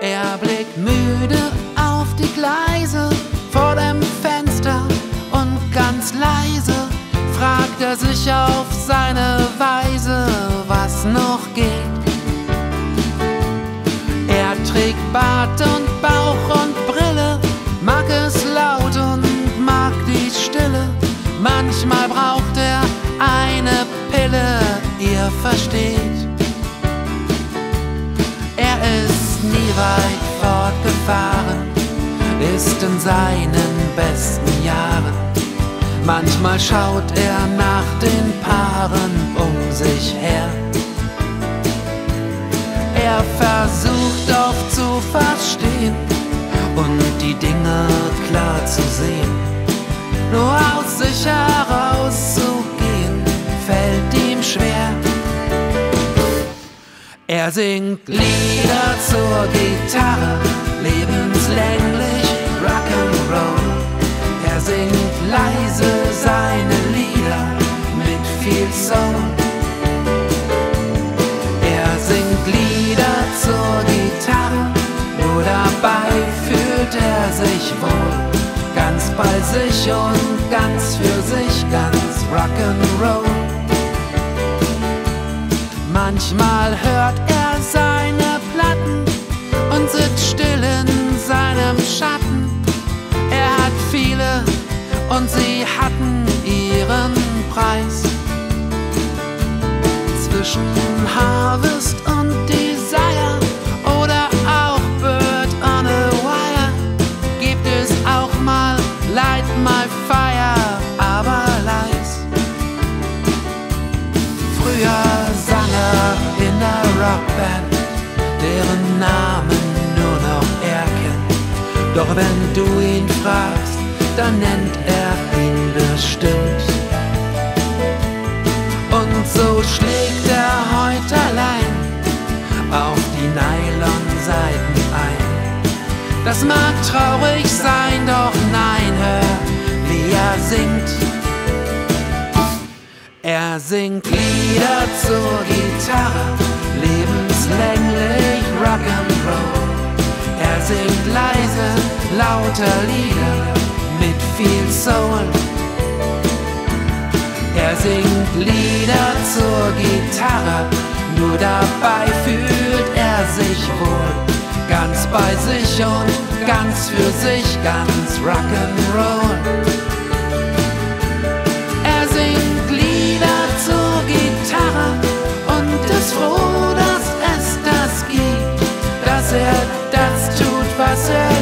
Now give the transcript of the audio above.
Er blickt müde auf die Gleise vor dem Fenster und ganz leise fragt er sich auf seine Weise, was noch geht. Er trägt Bart und Bauch und Brille, mag es laut und mag die Stille. Manchmal braucht er eine Pille, ihr versteht. Ist in seinen besten Jahren. Manchmal schaut er nach den Paaren um sich her. Er versucht oft zu verstehen und die Dinge klar zu sehen. Nur aus sich herauszugehen fällt ihm schwer. Er singt Lieder zur Gitarre, Soul. Er singt Lieder zur Gitarre, nur dabei fühlt er sich wohl. Ganz bei sich und ganz für sich, ganz Rock'n'Roll. Manchmal hört er seine Platten und sitzt still in seinem Schatten. Er hat viele und sie hatten ihren Preis. Zwischen Harvest und Desire oder auch Bird on a Wire gibt es auch mal Light My Fire, aber leis. Früher sang er in der Rockband, deren Namen nur noch er kennt. Doch wenn du ihn fragst, dann nennt er ihn bestimmt. So schlägt auf die Nylonseiten ein. Das mag traurig sein, doch nein, hör, wie er singt. Er singt Lieder zur Gitarre, lebenslänglich Rock'n'Roll. Er singt leise, lauter Lieder mit viel Soul. Er singt Lieder zur Gitarre, nur dabei fühlt sich wohl, ganz bei sich und ganz für sich, ganz Rock'n'Roll. Er singt Lieder zur Gitarre und ist froh, dass es das gibt, dass er das tut, was er